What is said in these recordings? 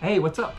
Hey, what's up?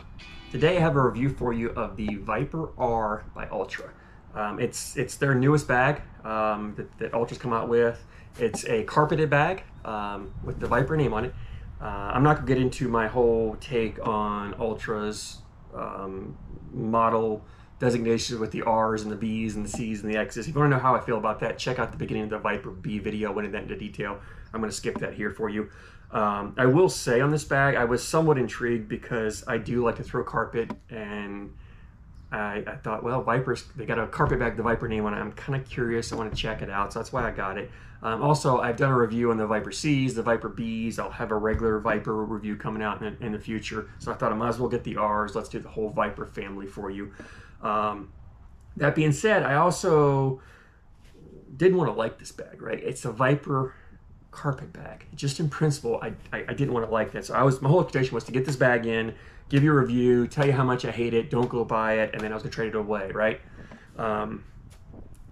Today I have a review for you of the Viper R by Ultra. Um, it's it's their newest bag um, that, that, Ultra's come out with. It's a carpeted bag um, with the Viper name on it. Uh, I'm not gonna get into my whole take on Ultra's um, model designations with the R's and the B's and the C's and the X's. If you want to know how I feel about that, check out the beginning of the Viper B video. Went into that into detail. I'm to skip that here for you. Um, I will say on this bag, I was somewhat intrigued because I do like to throw carpet, and I, I thought, well, Vipers, they got a carpet bag, the Viper name on it. I'm kind of curious. I want to check it out, so that's why I got it. Um, also, I've done a review on the Viper C's, the Viper B's. I'll have a regular Viper review coming out in, in the future, so I thought I might as well get the R's. Let's do the whole Viper family for you. Um, that being said, I also didn't want to like this bag, right? It's a Viper carpet bag. Just in principle, I, I, I, didn't want to like that. So I was my whole expectation was to get this bag in, give you a review, tell you how much I hate it, don't go buy it, and then I was gonna trade it away, right? Um,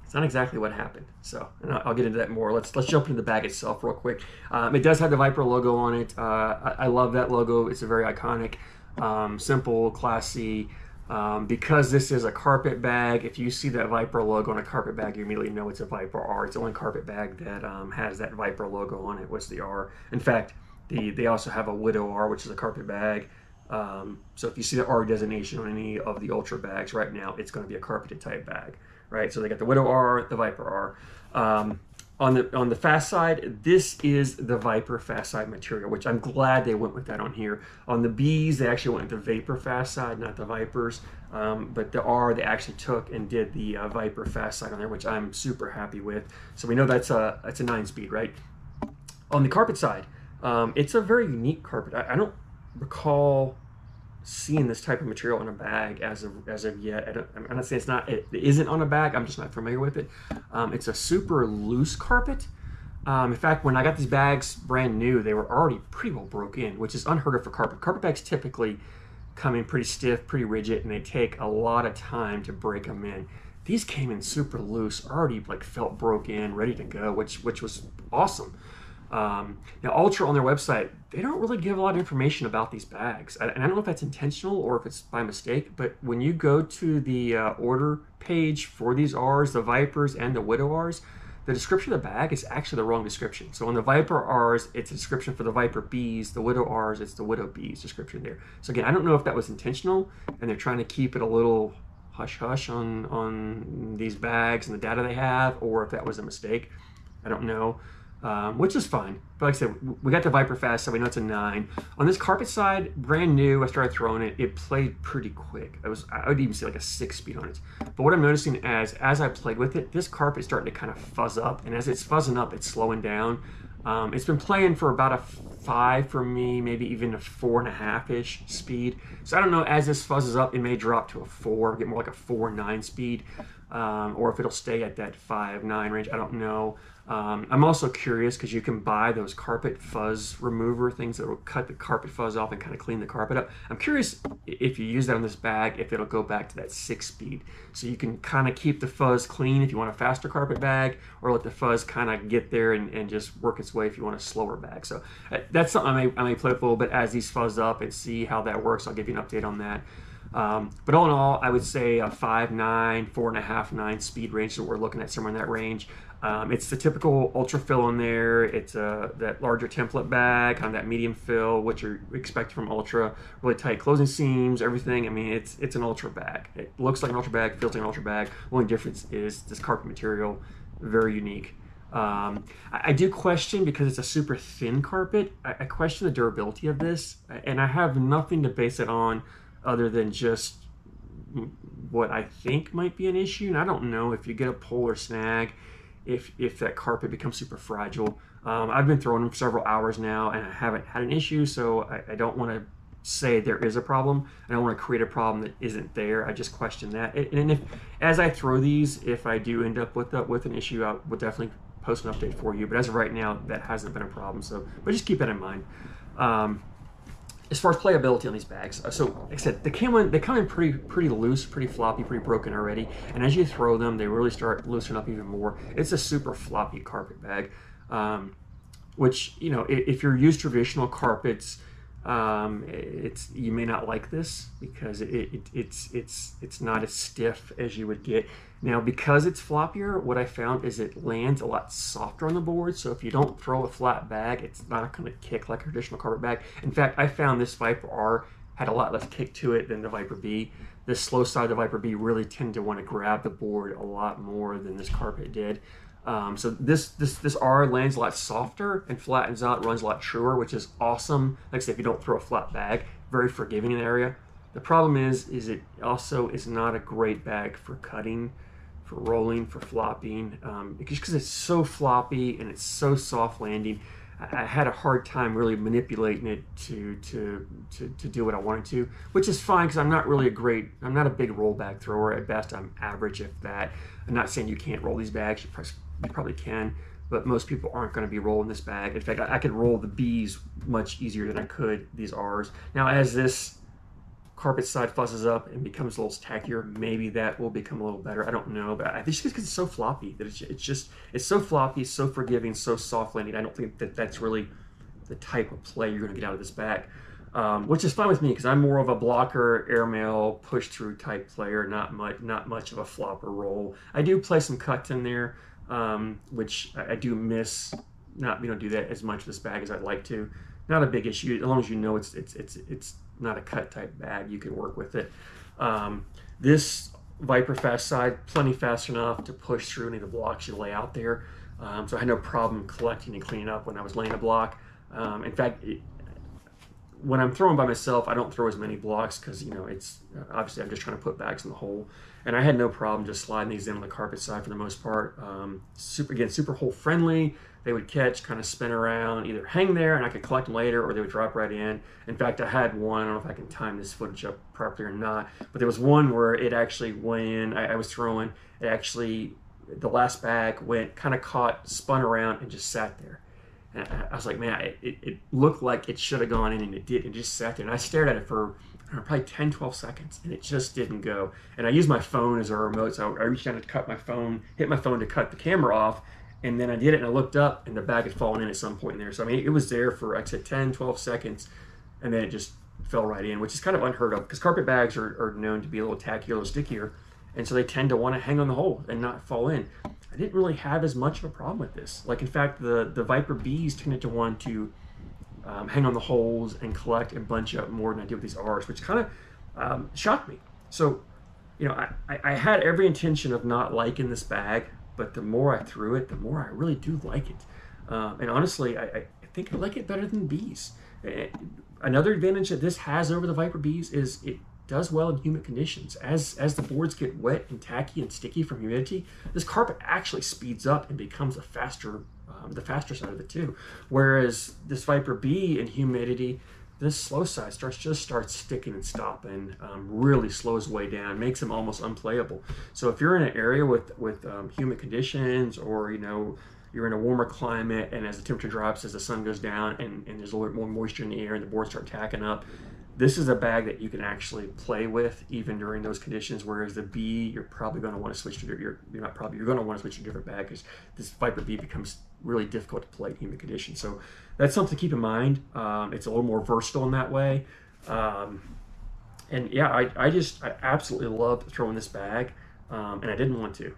it's not exactly what happened. So I'll get into that more. Let's let's jump into the bag itself real quick. Um, it does have the Viper logo on it. Uh, I, I, love that logo. It's a very iconic, um, simple, classy. Um, because this is a carpet bag, if you see that Viper logo on a carpet bag, you immediately know it's a Viper R. It's the only carpet bag that um, has that Viper logo on it. What's the R? In fact, the they also have a Widow R, which is a carpet bag. Um, so if you see the R designation on any of the Ultra bags right now, it's going to be a carpeted type bag, right? So they got the Widow R, the Viper R. On the on the fast side, this is the Viper fast side material, which I'm glad they went with that on here. On the B's, they actually went with the Vapor fast side, not the Vipers. Um, but the R, they actually took and did the uh, Viper fast side on there, which I'm super happy with. So we know that's a that's a nine speed, right? On the carpet side, um, it's a very unique carpet. I, I don't recall seeing this type of material in a bag as of as of yet. I am not saying it's not it isn't on a bag. I'm just not familiar with it. Um, it's a super loose carpet. Um, in fact, when I got these bags brand new, they were already pretty well broke in, which is unheard of for carpet. Carpet bags typically come in pretty stiff, pretty rigid, and they take a lot of time to break them in. These came in super loose, already like felt broke in, ready to go, which which was awesome. Um, now, Ultra on their website, they don't really give a lot of information about these bags. And I don't know if that's intentional or if it's by mistake, but when you go to the uh, order page for these R's, the Vipers and the Widow R's, the description of the bag is actually the wrong description. So on the Viper R's, it's a description for the Viper B's. The Widow R's, it's the Widow B's description there. So again, I don't know if that was intentional and they're trying to keep it a little hush hush on, on these bags and the data they have, or if that was a mistake. I don't know um, which is fine. But like I said, we got the Viper Fast, so we know it's a nine. On this carpet side, brand new, I started throwing it. It played pretty quick. I was I would even say like a six speed on it. But what I'm noticing as as I played with it, this carpet is starting to kind of fuzz up, and as it's fuzzing up, it's slowing down. Um, it's been playing for about a five for me, maybe even a four and a half ish speed. So I don't know. As this fuzzes up, it may drop to a four, get more like a four nine speed, um, or if it'll stay at that five nine range. I don't know. Um, I'm also curious because you can buy those carpet fuzz remover things that will cut the carpet fuzz off and kind of clean the carpet up. I'm curious if you use that on this bag, if it'll go back to that six speed. So you can kind of keep the fuzz clean if you want a faster carpet bag, or let the fuzz kind of get there and, and just work its way if you want a slower bag. So uh, that's something I may, I may play with a little bit as these fuzz up and see how that works. I'll give you an update on that. Um, but all in all, I would say a five nine, four and a half nine speed range. So we're looking at somewhere in that range. Um, it's the typical ultra fill in there. It's a, that larger template bag, kind of that medium fill, which you expect from ultra. Really tight closing seams, everything. I mean, it's it's an ultra bag. It looks like an ultra bag, feels like an ultra bag. Only difference is this carpet material, very unique. Um, I, I, do question because it's a super thin carpet. I, I question the durability of this, and I have nothing to base it on other than just what I think might be an issue. And I don't know if you get a pull or snag if if that carpet becomes super fragile. Um, I've been throwing them for several hours now and I haven't had an issue, so I, I don't want to say there is a problem. I don't want to create a problem that isn't there. I just question that. And if as I throw these, if I do end up with with an issue, I will definitely post an update for you. But as of right now, that hasn't been a problem. So, but just keep that in mind. Um, as far as playability on these bags, uh, so like I said, they come in they come in pretty pretty loose, pretty floppy, pretty broken already. And as you throw them, they really start loosening up even more. It's a super floppy carpet bag, um, which you know if you're used traditional carpets, Um, it's you may not like this because it, it, it's it's it's not as stiff as you would get. Now because it's floppier, what I found is it lands a lot softer on the board. So if you don't throw a flat bag, it's not going to kick like a traditional carpet bag. In fact, I found this Viper R had a lot less kick to it than the Viper B. the slow side of the Viper B really tended to want to grab the board a lot more than this carpet did. Um, so this this this R lands a lot softer and flattens out, runs a lot truer, which is awesome. Like I said, if you don't throw a flat bag, very forgiving in the area. The problem is, is it also is not a great bag for cutting, for rolling, for flopping, um, because it's so floppy and it's so soft landing. I, I had a hard time really manipulating it to to to, to do what I wanted to, which is fine because I'm not really a great, I'm not a big roll bag thrower. At best, I'm average if that. I'm not saying you can't roll these bags. You you probably can, but most people aren't going to be rolling this bag. In fact, I, I could roll the Bs much easier than I could these Rs. Now, as this carpet side fuzzes up and becomes a little tackier, maybe that will become a little better. I don't know, but I think just because it's so floppy that it's, it's just it's so floppy, so forgiving, so soft landing. I don't think that that's really the type of play you're going to get out of this bag. Um, which is fine with me because I'm more of a blocker, airmail, push through type player, not much, not much of a flopper roll. I do play some cuts in there, um, which I, I, do miss. Not we don't do that as much this bag as I'd like to. Not a big issue as long as you know it's it's it's it's not a cut type bag. You can work with it. Um, this Viper Fast side plenty fast enough to push through any of the blocks you lay out there. Um, so I had no problem collecting and cleaning up when I was laying a block. Um, in fact, it, when I'm throwing by myself, I don't throw as many blocks because you know it's obviously I'm just trying to put bags in the hole, and I had no problem just sliding these in on the carpet side for the most part. Um, super again, super hole friendly. They would catch, kind of spin around, either hang there and I could collect them later, or they would drop right in. In fact, I had one. I don't know if I can time this footage up properly or not, but there was one where it actually went in. I, I was throwing. It actually the last bag went kind of caught, spun around, and just sat there and I was like, man, it, it looked like it should have gone in and it did. It just sat there. And I stared at it for know, probably 10, 12 seconds and it just didn't go. And I used my phone as a remote. So I reached down to cut my phone, hit my phone to cut the camera off. And then I did it and I looked up and the bag had fallen in at some point in there. So I mean, it was there for, like I said, 10, 12 seconds. And then it just fell right in, which is kind of unheard of because carpet bags are, are known to be a little tackier, a little stickier. And so they tend to want to hang on the hole and not fall in. I didn't really have as much of a problem with this. Like in fact, the the Viper B's tended to want to um, hang on the holes and collect and bunch up more than I did with these Rs, which kind of um, shocked me. So, you know, I, I had every intention of not liking this bag, but the more I threw it, the more I really do like it. Um, and honestly, I, I, think I like it better than B's. Another advantage that this has over the Viper B's is it does well in humid conditions. As, as the boards get wet and tacky and sticky from humidity, this carpet actually speeds up and becomes a faster, um, the faster side of it too. Whereas this Viper B in humidity, this slow side starts just starts sticking and stopping, um, really slows way down, makes them almost unplayable. So if you're in an area with with um, humid conditions, or you know you're in a warmer climate, and as the temperature drops, as the sun goes down, and, and there's a little bit more moisture in the air, and the boards start tacking up, this is a bag that you can actually play with even during those conditions. Whereas the B, you're probably going to want to switch to your, you're, not probably, you're going to want to switch to a different bag because this Viper B becomes really difficult to play in humid conditions. So that's something to keep in mind. Um, it's a little more versatile in that way. Um, and yeah, I, I just, I absolutely loved throwing this bag um, and I didn't want to.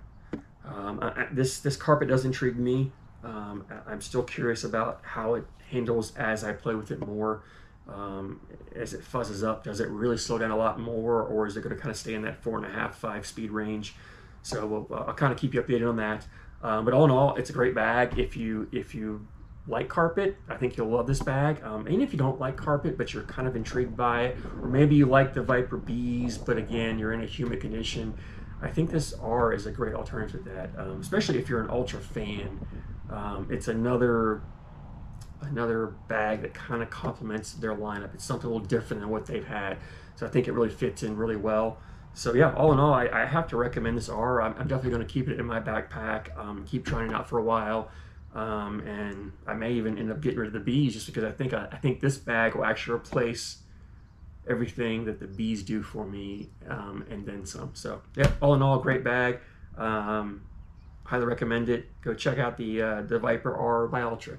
Um, I, this, this carpet does intrigue me. Um, I'm still curious about how it handles as I play with it more um, as it fuzzes up, does it really slow down a lot more, or is it going to kind of stay in that four and a half, five speed range? So we'll, I'll kind of keep you updated on that. Um, but all in all, it's a great bag. If you if you like carpet, I think you'll love this bag. Um, and if you don't like carpet, but you're kind of intrigued by it, or maybe you like the Viper B's, but again, you're in a humid condition, I think this R is a great alternative to that, um, especially if you're an ultra fan. Um, it's another another bag that kind of complements their lineup. It's something a little different than what they've had. So I think it really fits in really well. So yeah, all in all, I, I have to recommend this R. I'm, I'm definitely going to keep it in my backpack, um, keep trying it out for a while. Um, and I may even end up getting rid of the B's just because I think I, I think this bag will actually replace everything that the B's do for me um, and then some. So yeah, all in all, great bag. Um, highly recommend it. Go check out the uh, the Viper R by Ultra.